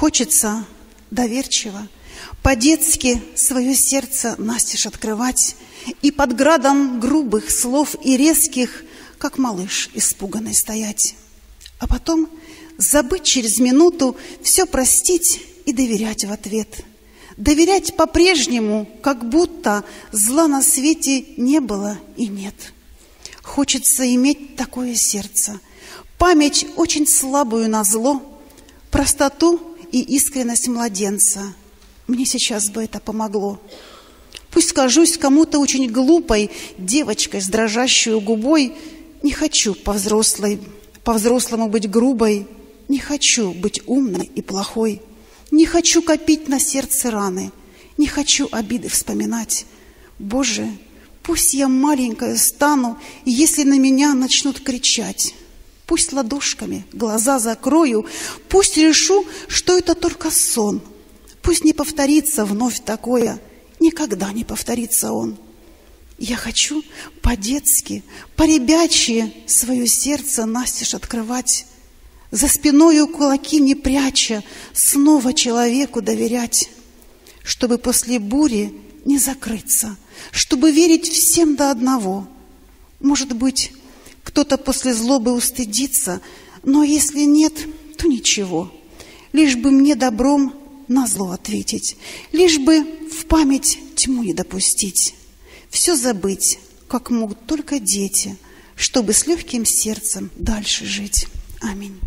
Хочется доверчиво, по-детски свое сердце настежь открывать И под градом грубых слов и резких, как малыш испуганный стоять. А потом забыть через минуту, все простить и доверять в ответ. Доверять по-прежнему, как будто зла на свете не было и нет. Хочется иметь такое сердце, память очень слабую на зло, простоту и искренность младенца. Мне сейчас бы это помогло. Пусть скажусь кому-то очень глупой девочкой с дрожащей губой, не хочу по-взрослой, по-взрослому быть грубой, не хочу быть умной и плохой, не хочу копить на сердце раны, не хочу обиды вспоминать. Боже, пусть я маленькая стану, если на меня начнут кричать. Пусть ладошками глаза закрою, пусть решу, что это только сон. Пусть не повторится вновь такое, никогда не повторится он. Я хочу по-детски, по-ребячьи свое сердце настежь открывать, за спиною кулаки не пряча, снова человеку доверять, чтобы после бури не закрыться, чтобы верить всем до одного. Может быть, кто-то после злобы устыдится, но если нет, то ничего. Лишь бы мне добром на зло ответить, лишь бы в память тьму не допустить. Все забыть, как могут только дети, чтобы с легким сердцем дальше жить. Аминь.